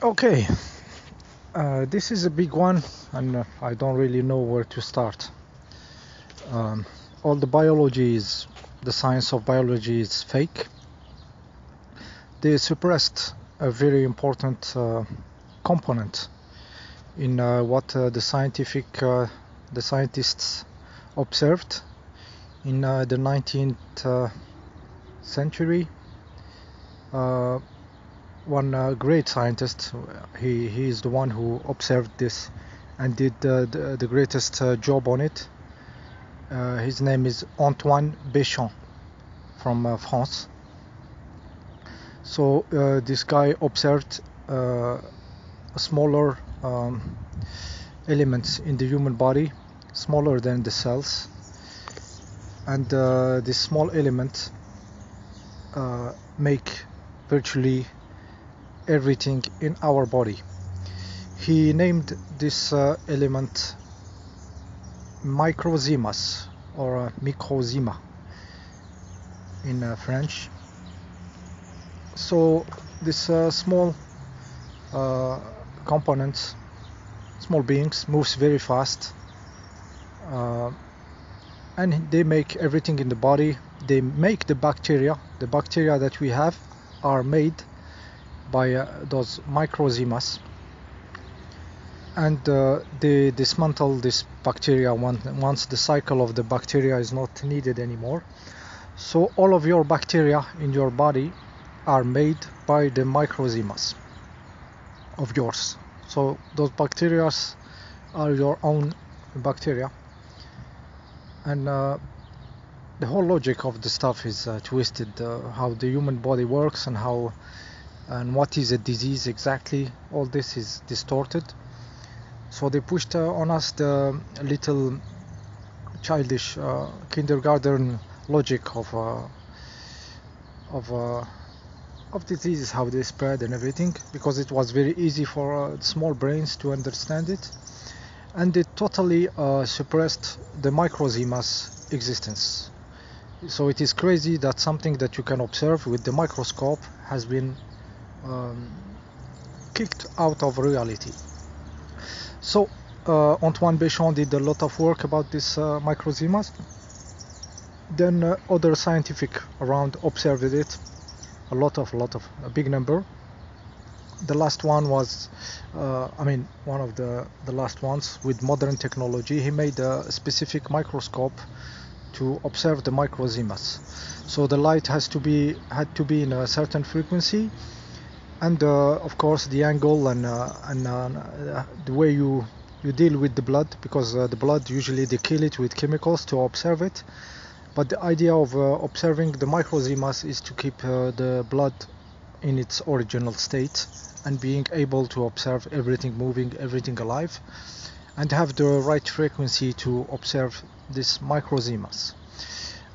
Okay, uh, this is a big one, and uh, I don't really know where to start. Um, all the biology is, the science of biology is fake. They suppressed a very important uh, component in uh, what uh, the scientific, uh, the scientists observed in the 19th uh, century. One uh, great scientist. He he is the one who observed this and did uh, the, the greatest uh, job on it. Uh, his name is Antoine Béchamp from uh, France. So this guy observed smaller um, elements in the human body, smaller than the cells, and uh, this small element uh, make virtually everything in our body. He named this uh, element microzymas or uh, microzyma in uh, French. So this uh, small uh, components, small beings, moves very fast, uh, and they make everything in the body. They make the bacteria. The bacteria that we have are made by uh, those microzymas and uh, they dismantle this bacteria once, once the cycle of the bacteria is not needed anymore. So all of your bacteria in your body are made by the microzymas of yours. So those bacteria are your own bacteria. And uh, the whole logic of the stuff is uh, twisted uh, how the human body works and how and what is a disease exactly all this is distorted. So they pushed uh, on us the little childish uh, kindergarten logic of uh, of uh, of diseases how they spread and everything because it was very easy for uh, small brains to understand it. And they totally uh, suppressed the microzymas existence. So it is crazy that something that you can observe with the microscope has been um, kicked out of reality. So uh, Antoine Béchamp did a lot of work about this uh, microzymas. Then uh, other scientific around observed it, a lot of, a lot of, a big number. The last one was, uh, I mean, one of the the last ones with modern technology. He made a specific microscope to observe the microzymas. So the light has to be had to be in a certain frequency and uh, of course the angle and uh, and uh, the way you you deal with the blood because the blood usually they kill it with chemicals to observe it. But the idea of observing the microzymas is to keep the blood in its original state and being able to observe everything moving everything alive and have the right frequency to observe these microzymas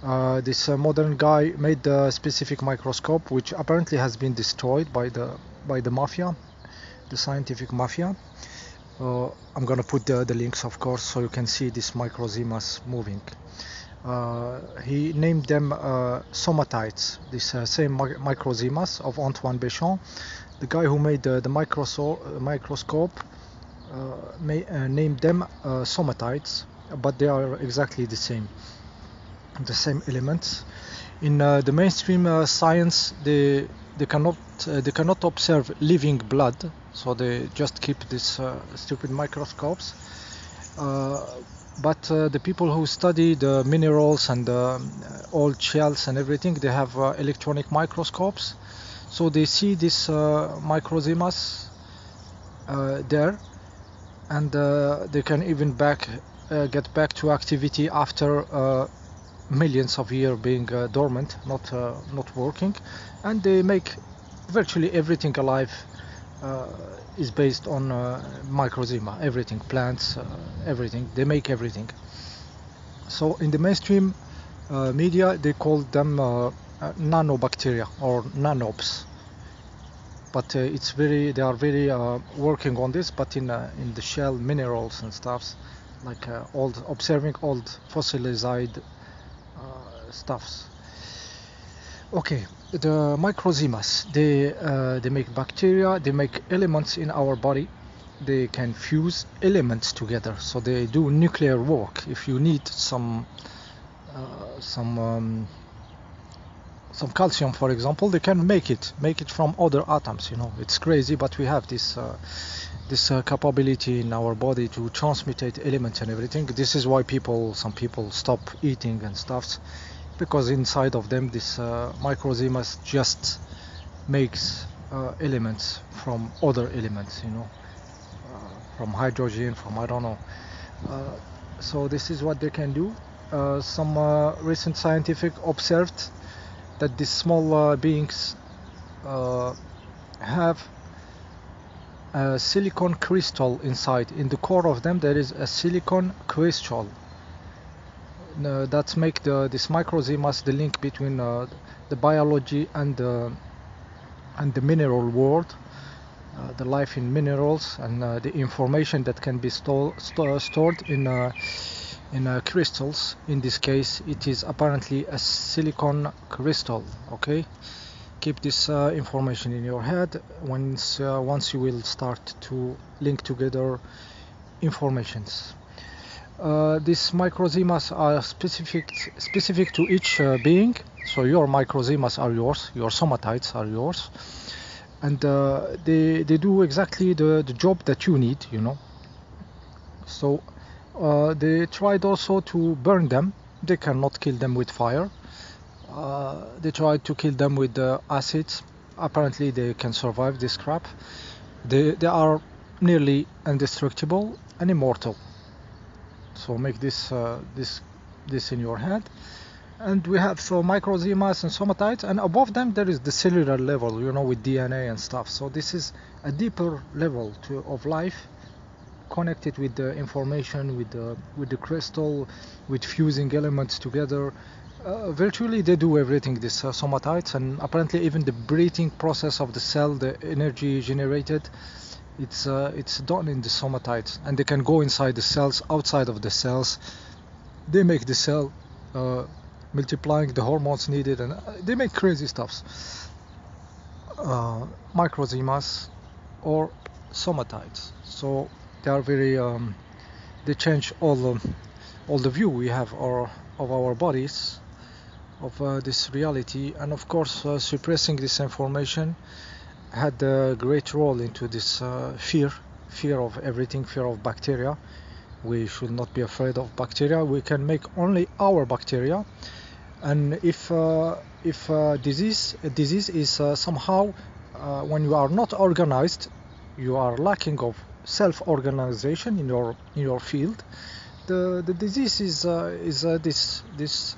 uh, this uh, modern guy made the specific microscope, which apparently has been destroyed by the by the mafia, the scientific mafia. Uh, I'm gonna put the, the, links, of course, so you can see these microzymas moving. Uh, he named them uh, somatids, these uh, same mi of Antoine Béchamp. The guy who made the, the microscope may, named them somatids, but they are exactly the same the same elements. In uh, the mainstream uh, science, they they cannot uh, they cannot observe living blood, so they just keep these uh, stupid microscopes. Uh, but uh, the people who study the minerals and old shells and everything, they have electronic microscopes, so they see these microzymas there, and they can even back get back to activity after millions of years being uh, dormant, not uh, not working, and they make virtually everything alive uh, is based on uh, microzyma. Everything, plants, uh, everything. They make everything. So in the mainstream uh, media, they call them nanobacteria or nanobes. But it's very, they are very working on this. But in in the shell minerals and stuffs, like old observing old fossilized stuffs. Okay the microzymas they uh, they make bacteria they make elements in our body. They can fuse elements together. So they do nuclear work. If you need some uh, some um, some calcium for example they can make it make it from other atoms you know. It's crazy but we have this uh, this uh, capability in our body to transmutate elements and everything. This is why people some people stop eating and stuff because inside of them this uh, microzymas just makes uh, elements from other elements you know uh, from hydrogen from I don't know. Uh, so this is what they can do. Uh, some uh, recent scientific observed that these small beings have a silicon crystal inside. In the core of them there is a silicon crystal uh, that make the this microzymas the link between uh, the biology and the and the mineral world uh, the life in minerals and uh, the information that can be sto stored in uh, in uh, crystals. In this case it is apparently a silicon crystal okay? Keep this information in your head. Once once you will start to link together informations uh, these microzymas are specific specific to each uh, being. So your microzymas are yours your somatids are yours. And uh, they they do exactly the, the job that you need you know. So uh, they tried also to burn them. They cannot kill them with fire. Uh, they tried to kill them with acids. Apparently they can survive this crap. They, they are nearly indestructible and immortal so make this uh, this this in your head. And we have so microzymas and somatids and above them there is the cellular level you know with DNA and stuff. So this is a deeper level to, of life connected with the information with the with the crystal with fusing elements together. Uh, virtually they do everything this uh, somatids and apparently even the breathing process of the cell the energy generated it's uh, it's done in the somatids and they can go inside the cells outside of the cells. They make the cell uh, multiplying the hormones needed and uh, they make crazy stuffs. Uh, microzymas or somatids so they are very um, they change all the all the view we have our, of our bodies of uh, this reality and of course uh, suppressing this information had a great role into this uh, fear fear of everything fear of bacteria. We should not be afraid of bacteria. We can make only our bacteria. And if uh, if uh, disease a disease is uh, somehow uh, when you are not organized you are lacking of self-organization in your in your field. The the disease is uh, is uh, this this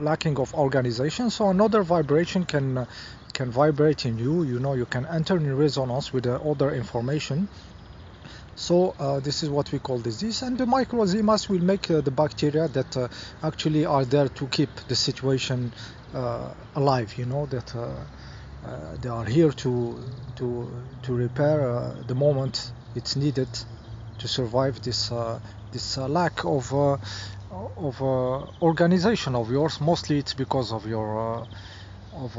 lacking of organization. So another vibration can can vibrate in you you know you can enter in resonance with the other information. So uh, this is what we call disease and the microzymas will make uh, the bacteria that uh, actually are there to keep the situation uh, alive you know that uh, uh, they are here to to to repair the moment it's needed to survive this this lack of of organization of yours. Mostly it's because of your of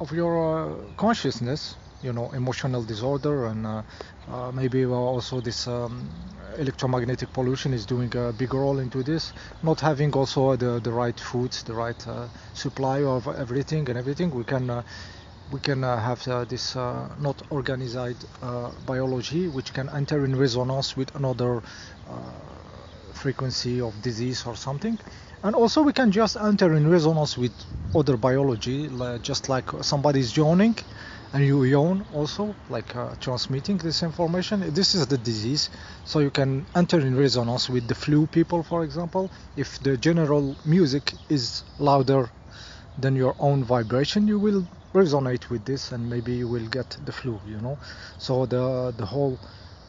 of your uh, consciousness you know emotional disorder and uh, uh, maybe also this um, electromagnetic pollution is doing a big role into this not having also the, the right foods the right uh, supply of everything and everything we can uh, we can uh, have this not organized biology which can enter in resonance with another frequency of disease or something and also we can just enter in resonance with other biology just like somebody is yawning and you yawn also like uh, transmitting this information. This is the disease. So you can enter in resonance with the flu people for example. If the general music is louder than your own vibration you will resonate with this and maybe you will get the flu you know. So the the whole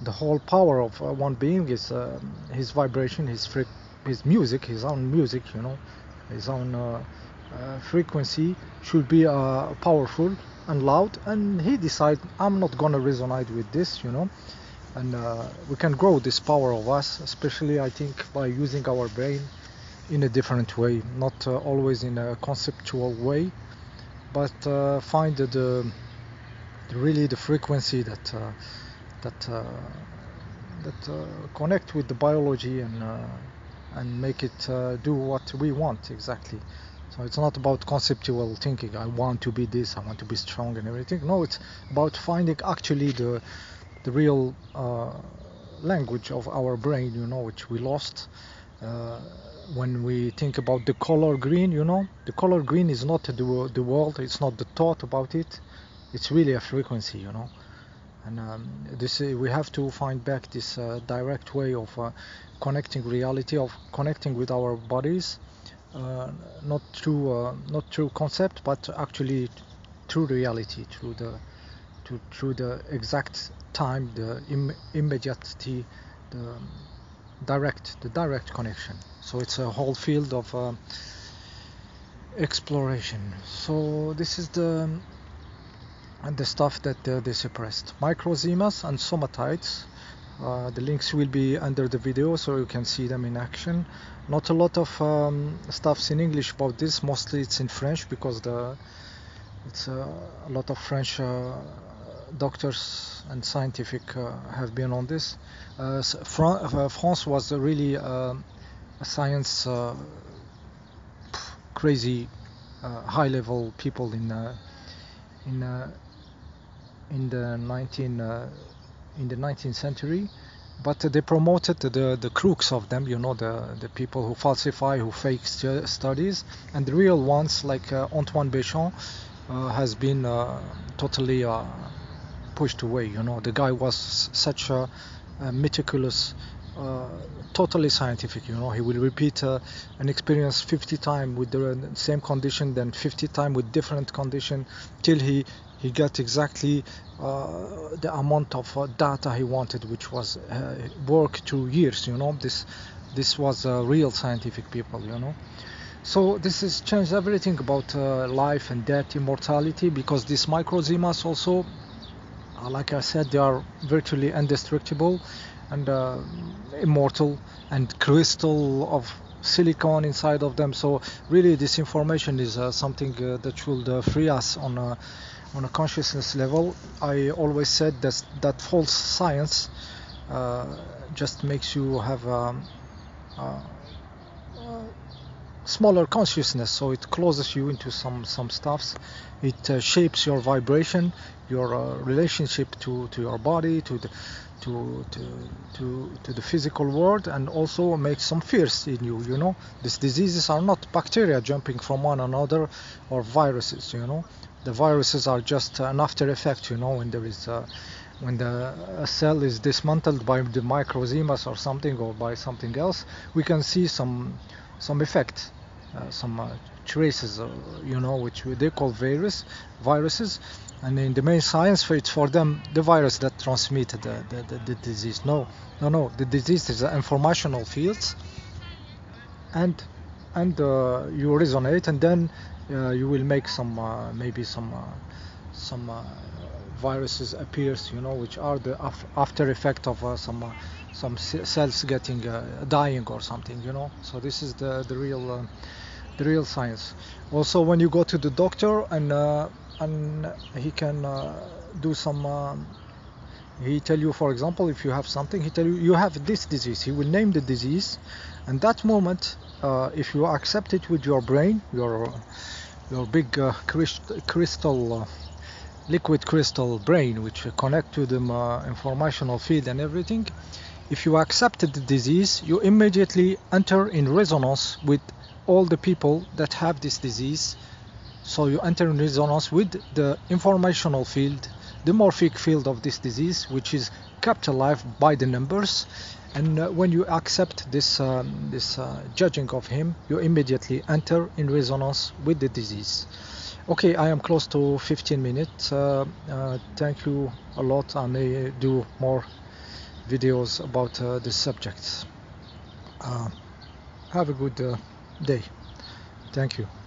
the whole power of uh, one being is uh, his vibration his frequency his music, his own music, you know, his own uh, uh, frequency should be uh, powerful and loud. And he decided, I'm not gonna resonate with this, you know. And uh, we can grow this power of us, especially I think by using our brain in a different way, not uh, always in a conceptual way, but uh, find the, really the frequency that that that connect with the biology and and make it do what we want exactly. So it's not about conceptual thinking. I want to be this. I want to be strong and everything. No, it's about finding actually the the real uh, language of our brain. You know, which we lost. Uh, when we think about the color green, you know, the color green is not the, the world, it's not the thought about it, it's really a frequency, you know. And um, this uh, we have to find back this uh, direct way of uh, connecting reality, of connecting with our bodies, uh, not through uh, not through concept, but actually through reality, through the to, through the exact time, the Im- immediacy, the direct, the direct connection. So it's a whole field of exploration. So this is the the stuff that uh, they suppressed. Microzymas and somatides. Uh, the links will be under the video so you can see them in action. Not a lot of um, stuffs in English about this. Mostly it's in French because the it's uh, a lot of French uh, doctors and scientific uh, have been on this. Uh, Fran- uh, France was really a science crazy high level people in in in the 19 in the 19th century but they promoted the, the crooks of them, you know, the, the people who falsify, who fake st- studies, and the real ones like uh, Antoine Béchamp uh, has been uh, totally pushed away. You know, the guy was such a, a meticulous, uh, totally scientific. You know, he will repeat uh, an experience 50 times with the same condition, then 50 times with different condition, till he he got exactly uh, the amount of uh, data he wanted, which was uh, work two years. You know, this this was real scientific people. You know. So this has changed everything about uh, life and death, immortality, because these microzymas also uh, like I said, they are virtually indestructible and uh, immortal and crystal of silicon inside of them. So really, this information is uh, something uh, that should uh, free us on on a consciousness level. I always said that that false science uh, just makes you have. Um, smaller consciousness so it closes you into some some stuffs. It uh, shapes your vibration your uh, relationship to to your body to the to, to to the physical world and also makes some fears in you you know? These diseases are not bacteria jumping from one another or viruses you know? The viruses are just an after effect you know when there is uh, when the a cell is dismantled by the microzymas or something or by something else we can see some some effect some uh, traces, uh, you know, which they call virus, viruses, and in the main science, it's for them the virus that transmitted the, the, the, the disease. No, no, no, the disease is informational fields, and and uh, you resonate, and then uh, you will make some uh, maybe some some viruses appears, you know, which are the af- after effect of some some cells getting uh, dying or something you know? So this is the the real uh, the real science. Also when you go to the doctor and uh, and he can uh, do some um, he tell you for example if you have something he tell you you have this disease. He will name the disease. And that moment uh, if you accept it with your brain your your big uh, crystal liquid crystal brain which connect to the informational field and everything if you accept the disease, you immediately enter in resonance with all the people that have this disease. So you enter in resonance with the informational field, the morphic field of this disease, which is kept alive by the numbers. And uh, when you accept this um, this uh, judging of him, you immediately enter in resonance with the disease. Okay, I am close to 15 minutes. Uh, uh thank you a lot. I may do more videos about uh, this subject. Uh, have a good uh, day. Thank you.